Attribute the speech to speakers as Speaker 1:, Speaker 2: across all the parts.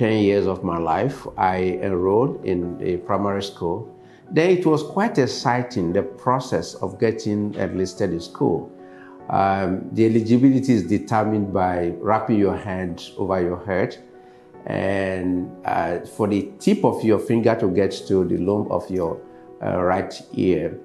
Speaker 1: The first uh, 10 years of my life, I enrolled in a primary school. Then it was quite exciting, the process of getting enlisted in school. Um, the eligibility is determined by wrapping your hand over your head and uh, for the tip of your finger to get to the lobe of your uh, right ear.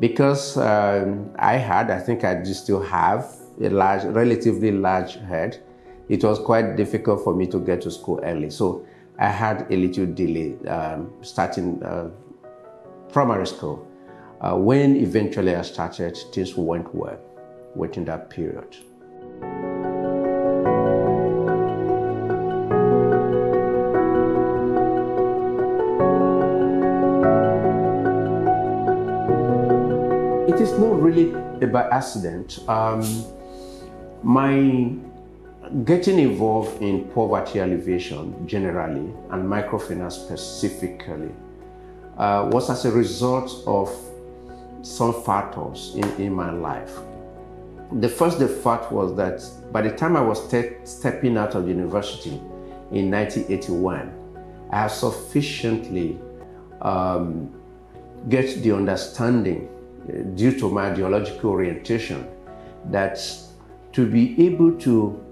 Speaker 1: Because um, I had, I think I still have a large, relatively large head, it was quite difficult for me to get to school early. So I had a little delay um, starting uh, primary school. Uh, when eventually I started, things went well within that period. It is not really by accident. Um, my getting involved in poverty alleviation generally and microfinance specifically uh, was as a result of some factors in, in my life. The first the fact was that by the time I was te- stepping out of university in 1981, I had sufficiently um, get the understanding uh, due to my ideological orientation that to be able to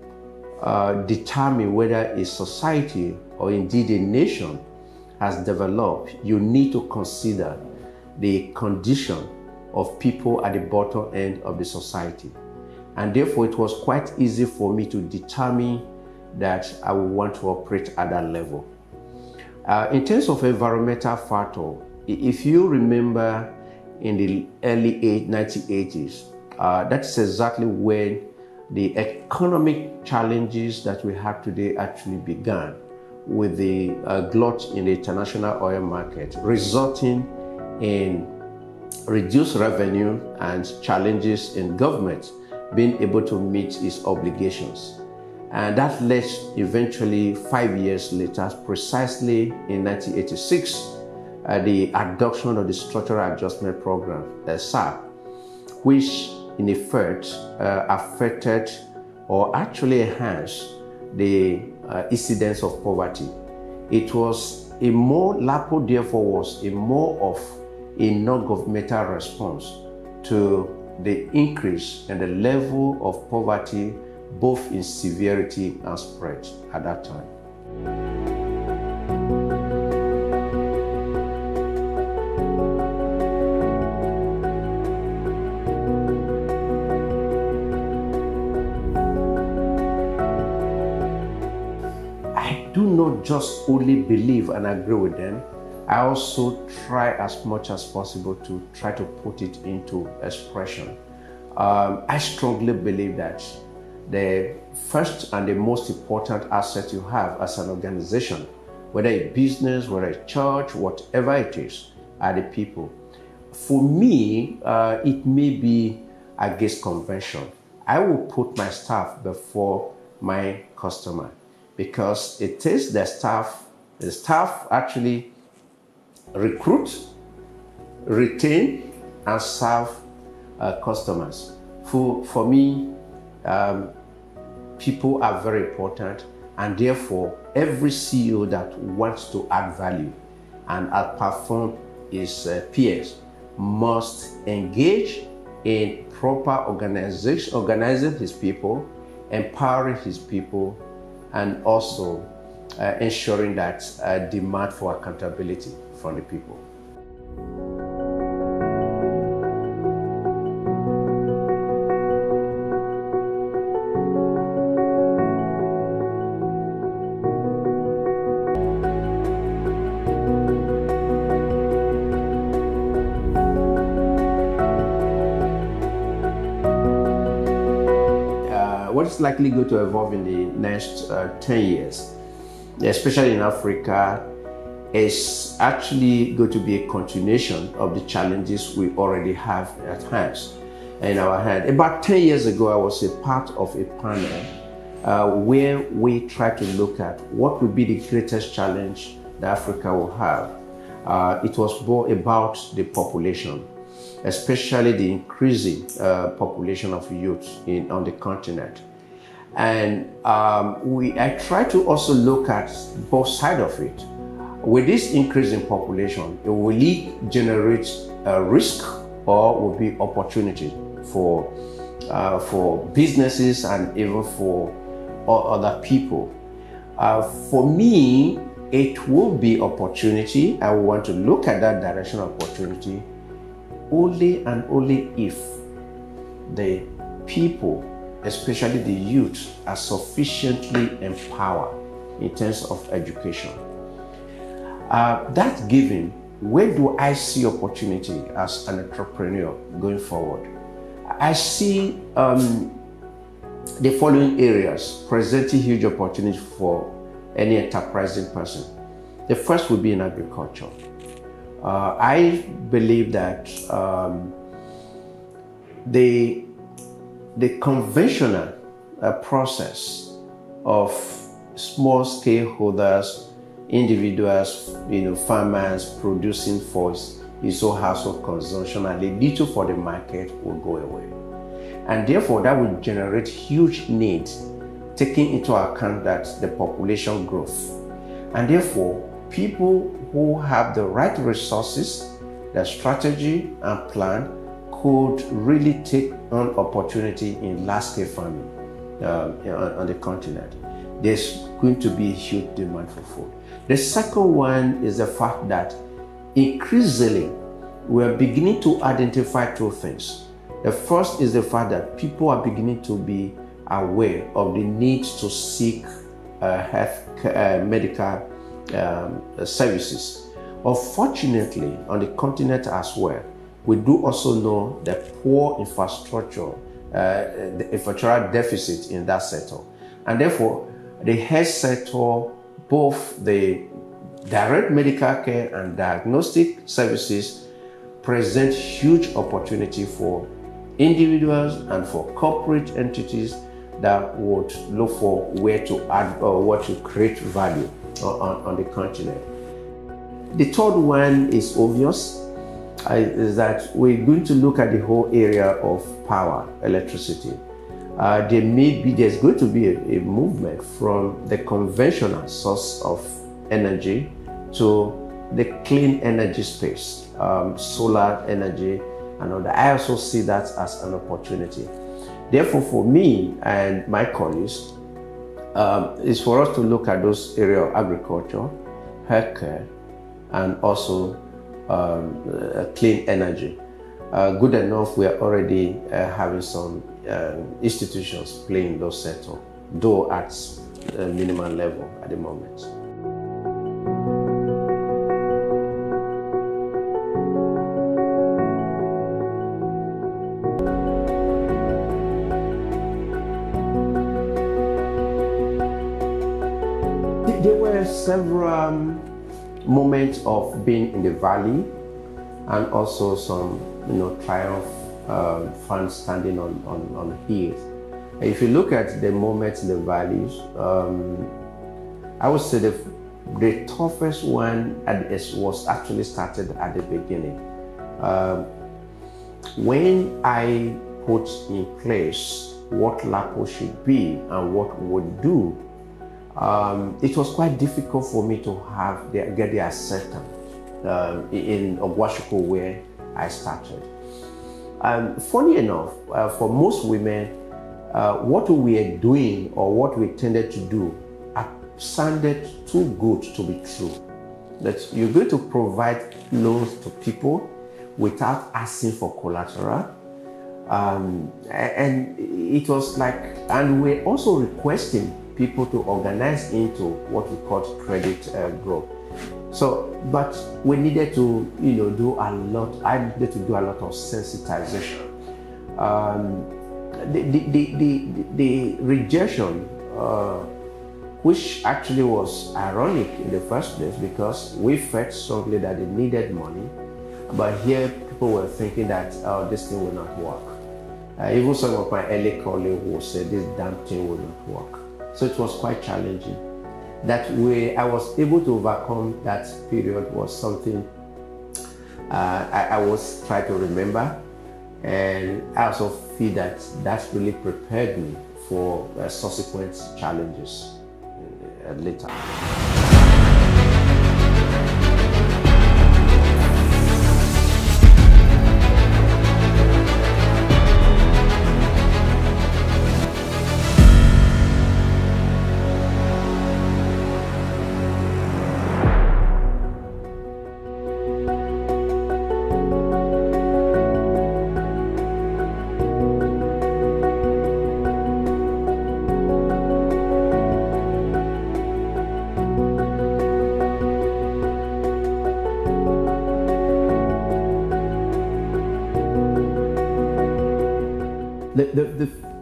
Speaker 1: uh, determine whether a society or indeed a nation has developed, you need to consider the condition of people at the bottom end of the society. And therefore, it was quite easy for me to determine that I would want to operate at that level. Uh, in terms of environmental factor, if you remember in the early 1980s, uh, that's exactly when the economic challenges that we have today actually began with the uh, glut in the international oil market, resulting in reduced revenue and challenges in government being able to meet its obligations. And that led eventually, five years later, precisely in 1986, uh, the adoption of the Structural Adjustment Program, the SAP, which in effect uh, affected or actually enhanced the uh, incidence of poverty. It was a more, LAPO therefore was a more of a non-governmental response to the increase in the level of poverty both in severity and spread at that time. Just only believe and agree with them, I also try as much as possible to try to put it into expression. Um, I strongly believe that the first and the most important asset you have as an organization, whether a business, whether a church, whatever it is, are the people. For me, uh, it may be against convention. I will put my staff before my customer because it is the staff, the staff actually recruit, retain, and serve uh, customers. For, for me, um, people are very important, and therefore, every CEO that wants to add value and outperform his uh, peers must engage in proper organization, organizing his people, empowering his people, and also uh, ensuring that uh, demand for accountability from the people. What is likely going to evolve in the next uh, 10 years, especially in Africa, is actually going to be a continuation of the challenges we already have at hand in our hand. About 10 years ago, I was a part of a panel uh, where we tried to look at what would be the greatest challenge that Africa will have. Uh, it was about the population especially the increasing uh, population of youth in, on the continent. And um, we, I try to also look at both sides of it. With this increase in population, it will it generate a risk or will be opportunity for uh, for businesses and even for other people. Uh, for me, it will be opportunity. I want to look at that direction opportunity only and only if the people, especially the youth, are sufficiently empowered in terms of education. Uh, that given, where do I see opportunity as an entrepreneur going forward? I see um, the following areas presenting huge opportunity for any enterprising person. The first would be in agriculture. Uh, I believe that um, the, the conventional uh, process of small scaleholders, individuals, you know, farmers producing for his own household consumption and a little for the market will go away. And therefore, that will generate huge needs, taking into account that the population growth. And therefore, people who have the right resources, the strategy and plan could really take on opportunity in large scale farming uh, on the continent. There's going to be a huge demand for food. The second one is the fact that increasingly we are beginning to identify two things. The first is the fact that people are beginning to be aware of the need to seek uh, health uh, medical um, services. Unfortunately, on the continent as well, we do also know the poor infrastructure, uh, the infrastructural deficit in that sector. And therefore, the health sector, both the direct medical care and diagnostic services present huge opportunity for individuals and for corporate entities that would look for where to add or what to create value on, on the continent. The third one is obvious, is that we're going to look at the whole area of power, electricity. Uh, there may be, there's going to be a, a movement from the conventional source of energy to the clean energy space, um, solar energy, and that. I also see that as an opportunity. Therefore, for me and my colleagues, um, is for us to look at those areas of agriculture, healthcare, and also um, uh, clean energy. Uh, good enough, we are already uh, having some uh, institutions playing those sectors, though at a minimal level at the moment. Moments of being in the valley and also some, you know, triumph uh, fun standing on, on, on hills. If you look at the moments in the valleys, um, I would say the, the toughest one at, was actually started at the beginning. Uh, when I put in place what LAPO should be and what would do um, it was quite difficult for me to have the, get the acceptance uh, in Ogwashiko where I started. Um, funny enough, uh, for most women, uh, what we were doing or what we tended to do sounded too good to be true. That you're going to provide loans to people without asking for collateral. Um, and it was like, and we're also requesting people to organize into what we call credit uh, growth. So, but we needed to, you know, do a lot. I needed to do a lot of sensitization. Um, the, the, the, the, rejection, uh, which actually was ironic in the first place because we felt strongly that they needed money, but here people were thinking that oh, this thing will not work. Uh, even some of my early colleagues will say this damn thing will not work. So it was quite challenging. That way, I was able to overcome that period was something uh, I, I, was trying to remember. And I also feel that that really prepared me for uh, subsequent challenges uh, later.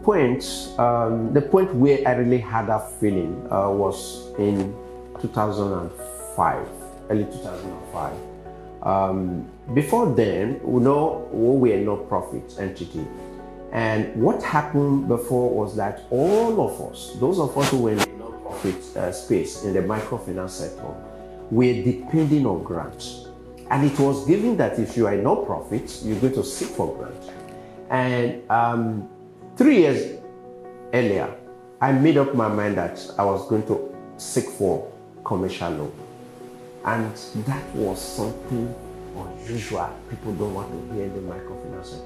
Speaker 1: The point, um, the point where I really had that feeling uh, was in 2005, early 2005. Um, before then, we know we were no profit entity. And what happened before was that all of us, those of us who were in the non-profit uh, space in the microfinance sector, were depending on grants. And it was given that if you are a non-profit, you're going to seek for grants. And um, three years earlier, I made up my mind that I was going to seek for commercial loan. And that was something unusual. People don't want to hear the microfinance.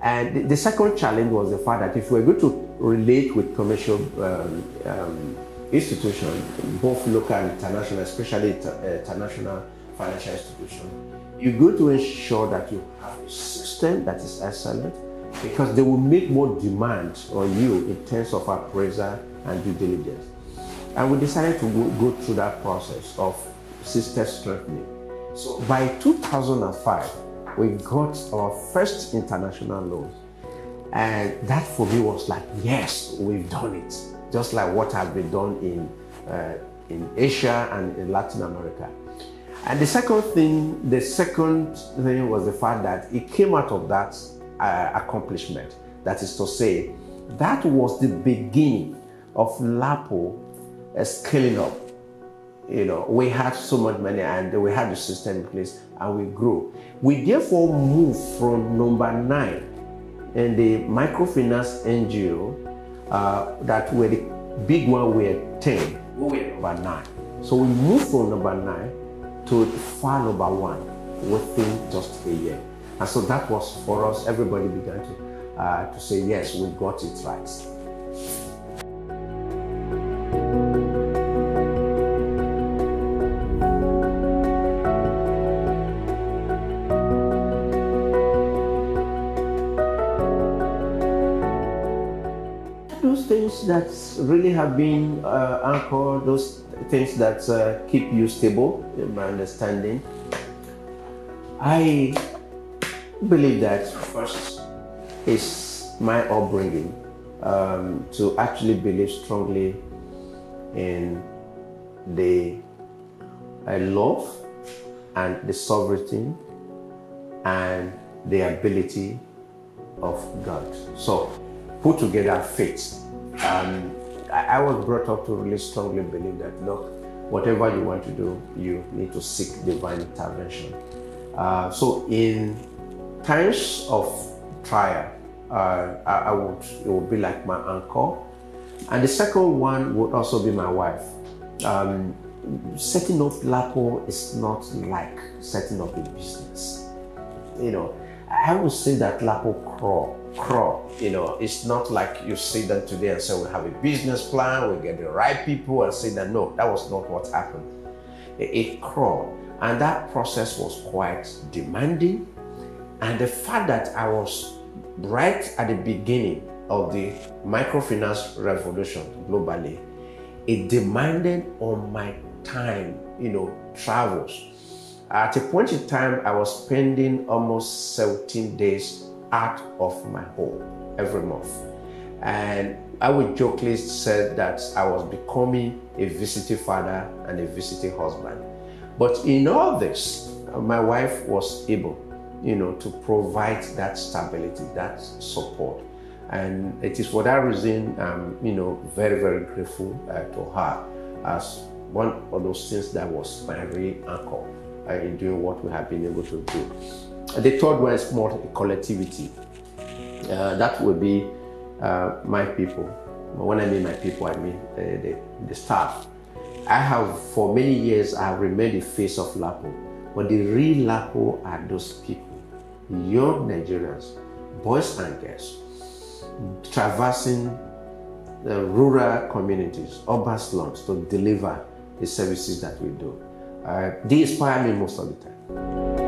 Speaker 1: And the, the, second challenge was the fact that if we're going to relate with commercial um, um, institutions, both local and international, especially uh, international financial institutions, you're going to ensure that you have a system that is excellent because they will make more demand on you in terms of appraisal and due diligence. And we decided to go, go through that process of sister strengthening. So by 2005, we got our first international loan. And that for me was like, yes, we've done it. Just like what has been done in, uh, in Asia and in Latin America. And the second thing, the second thing was the fact that it came out of that uh, accomplishment. That is to say, that was the beginning of LAPO uh, scaling up. You know, we had so much money and we had the system in place and we grew. We therefore moved from number nine in the microfinance NGO uh, that were the big one were 10, we were number nine. So we moved from number nine to far number one within just a year. And so that was for us, everybody began to, uh, to say, yes, we got it right. Those things that really have been uh, anchored, those things that uh, keep you stable, in my understanding. I believe that first is my upbringing um, to actually believe strongly in the love and the sovereignty and the ability of God. So put together faith. Um, I, I was brought up to really strongly believe that look, whatever you want to do, you need to seek divine intervention. Uh, so in times of trial, uh, I, I, would it would be like my uncle, and the second one would also be my wife. Um, setting up Lapo is not like setting up a business. You know, I would say that Lapo crawl, crawl. You know, it's not like you sit down today and say we have a business plan, we get the right people, and say that no, that was not what happened. It, it crawled, and that process was quite demanding and the fact that I was right at the beginning of the microfinance revolution globally, it demanded on my time, you know, travels. At a point in time, I was spending almost 17 days out of my home every month. And I would jokingly say that I was becoming a visiting father and a visiting husband. But in all this, my wife was able you know, to provide that stability, that support. And it is for that reason I'm, you know, very, very grateful uh, to her as one of those things that was my real anchor uh, in doing what we have been able to do. The third one is more a collectivity. Uh, that would be uh, my people, When I mean my people, I mean the, the staff. I have, for many years, I have remained the face of Lapo. But the real Lapo are those people, young Nigerians, boys and girls, traversing the rural communities, urban slums to deliver the services that we do. Uh, they inspire me most of the time.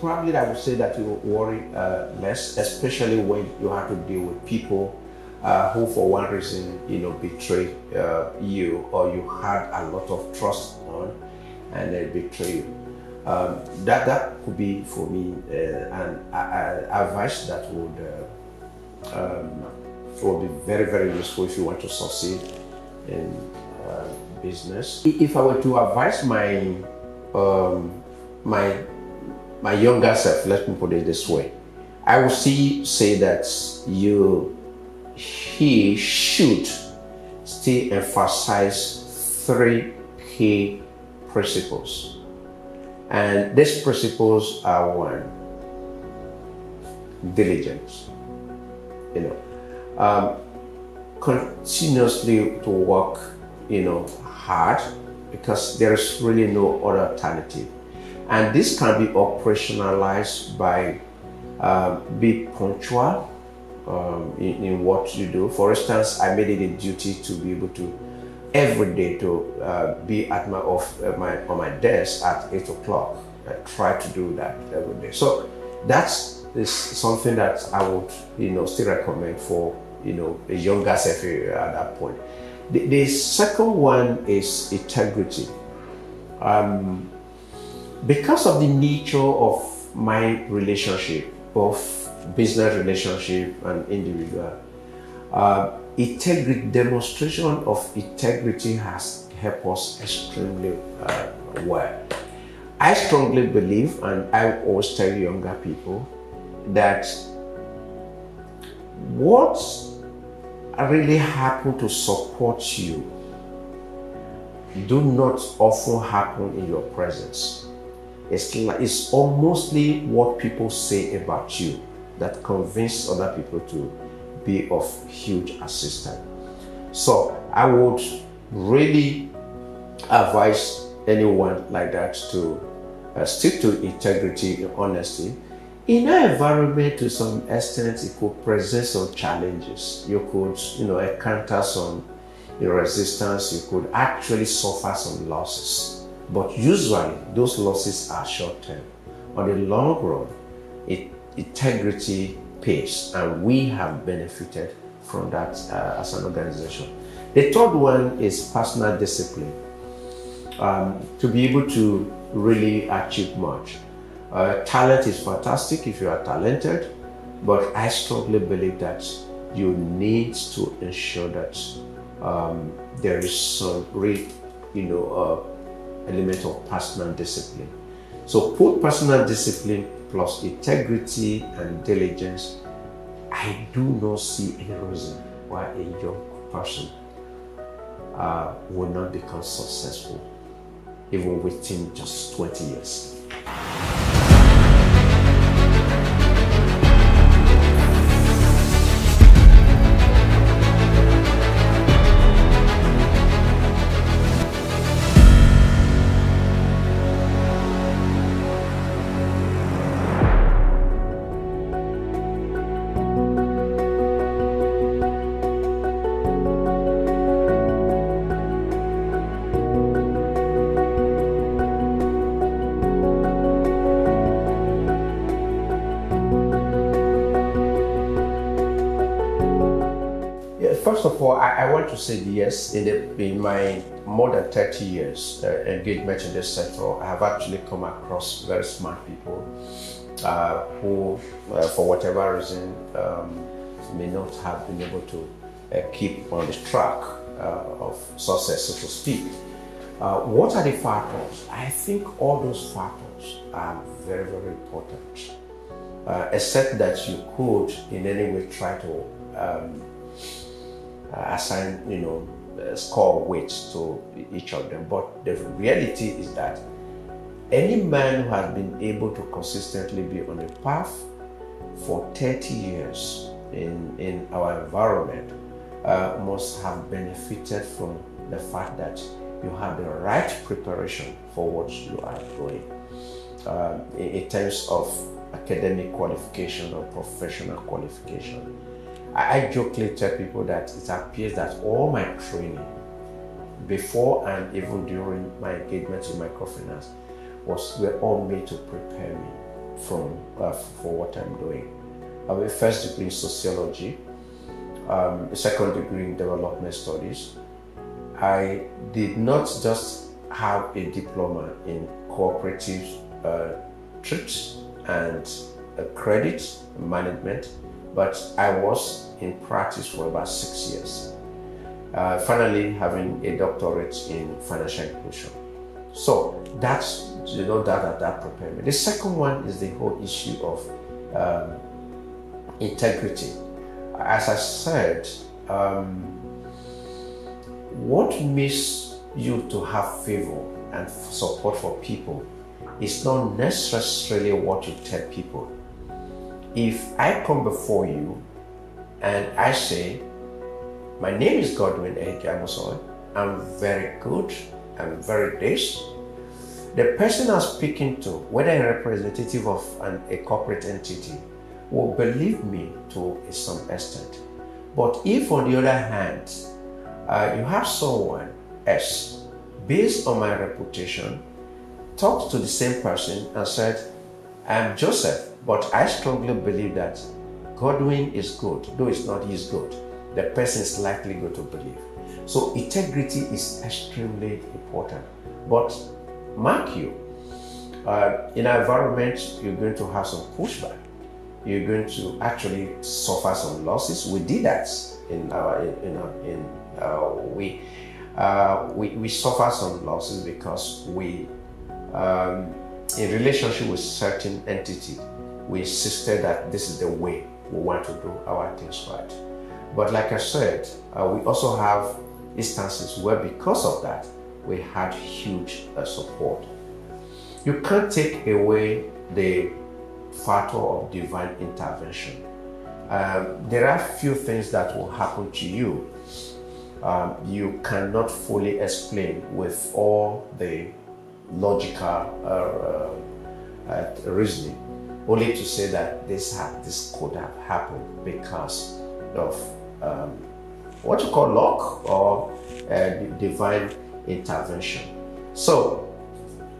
Speaker 1: probably I would say that you worry uh, less, especially when you have to deal with people uh, who, for one reason, you know, betray uh, you or you had a lot of trust on, and they betray you. Um, that that could be for me uh, an advice that would uh, um, be very very useful if you want to succeed in uh, business. If I were to advise my um, my my younger self, let me put it this way, I would see say that you he should still emphasize three key principles. And these principles are one, diligence. You know, um, continuously to work, you know, hard because there's really no other alternative. And this can be operationalized by uh, be punctual um, in, in, what you do. For instance, I made it a duty to be able to every day to uh, be at my off uh, my on my desk at eight o'clock. I try to do that every day. So that's is something that I would you know still recommend for you know a younger self at that point. The, the second one is integrity. Um, because of the nature of my relationship, both business relationship and individual, uh, integrity, demonstration of integrity has helped us extremely uh, well. I strongly believe, and I always tell younger people, that what really happened to support you do not often happen in your presence. It's, it's almostly what people say about you that convince other people to be of huge assistance. So I would really advise anyone like that to uh, stick to integrity and honesty. In our environment, to some extent, it could present some challenges. You could, you know, encounter some resistance. You could actually suffer some losses. But usually those losses are short term. On the long run, it, integrity pays, and we have benefited from that uh, as an organization. The third one is personal discipline. Um, to be able to really achieve much. Uh, talent is fantastic if you are talented, but I strongly believe that you need to ensure that um, there is some real, you know, uh, element of personal discipline. So put personal discipline plus integrity and diligence. I do not see any reason why a young person uh, will not become successful even within just 20 years. Want to say yes. In, the, in my more than 30 years uh, engagement in this sector, I have actually come across very smart people uh, who, uh, for whatever reason, um, may not have been able to uh, keep on the track uh, of success, so to speak. Uh, what are the factors? I think all those factors are very, very important. except that you could in any way try to um, assign, you know, score weights to each of them. But the reality is that any man who has been able to consistently be on a path for 30 years in, in our environment uh, must have benefited from the fact that you have the right preparation for what you are doing um, in, in, terms of academic qualification or professional qualification. I, I jokingly tell people that it appears that all my training before and even during my engagement in microfinance was were all made to prepare me from uh, for what I'm doing. I have a first degree in sociology, um, a second degree in development studies. I did not just have a diploma in cooperative uh, trips and credit management, but I was in practice for about six years. Uh, finally, having a doctorate in financial inclusion. So that's you know that that, that prepared me. The second one is the whole issue of um, integrity. As I said, um, what makes you to have favor and support for people is not necessarily what you tell people. If I come before you and I say, My name is Godwin Ehigiamusoe, I'm very good, I'm very this, the person I'm speaking to, whether a representative of an, a corporate entity, will believe me to some extent. But if, on the other hand, uh, you have someone else, based on my reputation, talked to the same person and said, I'm Joseph, but I strongly believe that Godwin is good, though it's not his good. The person is likely going to believe. So integrity is extremely important. But mark you, uh, in our environment, you're going to have some pushback. You're going to actually suffer some losses. We did that in our, in our, in uh, we, uh, we we suffer some losses because we, um, in relationship with certain entity, we insisted that this is the way we want to do our things right. But like I said, uh, we also have instances where because of that, we had huge uh, support. You can't take away the factor of divine intervention. Um, there are few things that will happen to you. Um, you cannot fully explain with all the logical uh, uh, reasoning, only to say that this this could have happened because of um, what you call luck or uh, divine intervention. So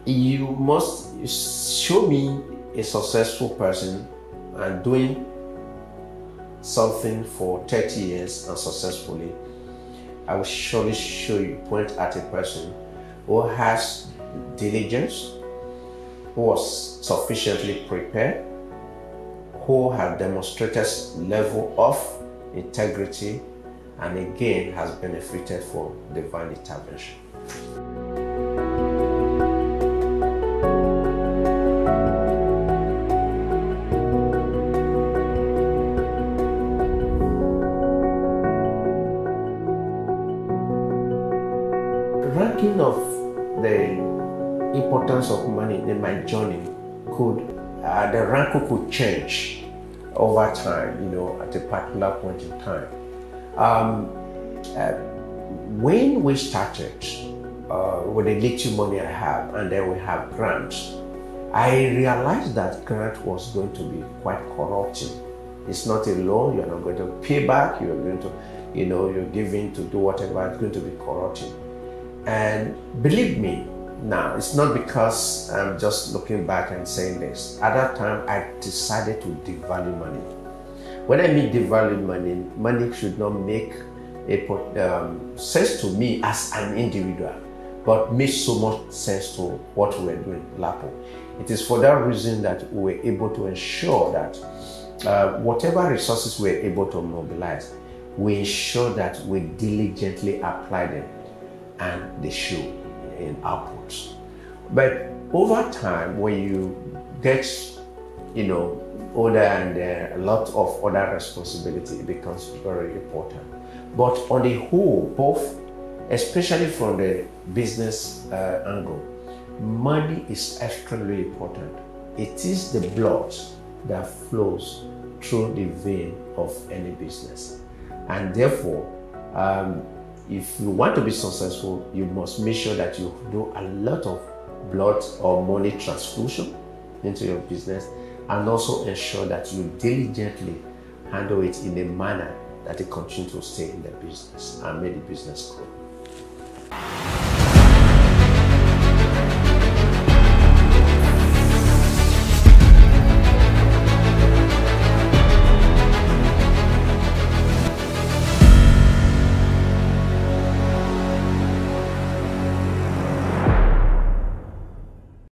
Speaker 1: you must show me a successful person and doing something for 30 years and successfully, I will surely show you, point at a person who has diligence, who was sufficiently prepared, who had demonstrated level of integrity, and again has benefited from divine intervention. My journey could, uh, the rank could change over time, you know, at a particular point in time. Um, uh, when we started uh, with the little money I have, and then we have grants, I realized that grant was going to be quite corrupting. It's not a loan, you're not going to pay back, you're going to, you know, you're giving to do whatever, it's going to be corrupting. And believe me, now it's not because I'm just looking back and saying this. At that time, I decided to devalue money. When I mean devalue money, money should not make a um, sense to me as an individual, but makes so much sense to what we're doing, Lapo. It is for that reason that we were able to ensure that uh, whatever resources we're able to mobilize, we ensure that we diligently apply them and they show in outputs. But over time, when you get, you know, older and uh, a lot of other responsibility, it becomes very important. But on the whole, both, especially from the business uh, angle, money is extremely important. It is the blood that flows through the vein of any business. And therefore, um, if you want to be successful, you must make sure that you do a lot of blood or money transfusion into your business and also ensure that you diligently handle it in a manner that it continues to stay in the business and make the business grow.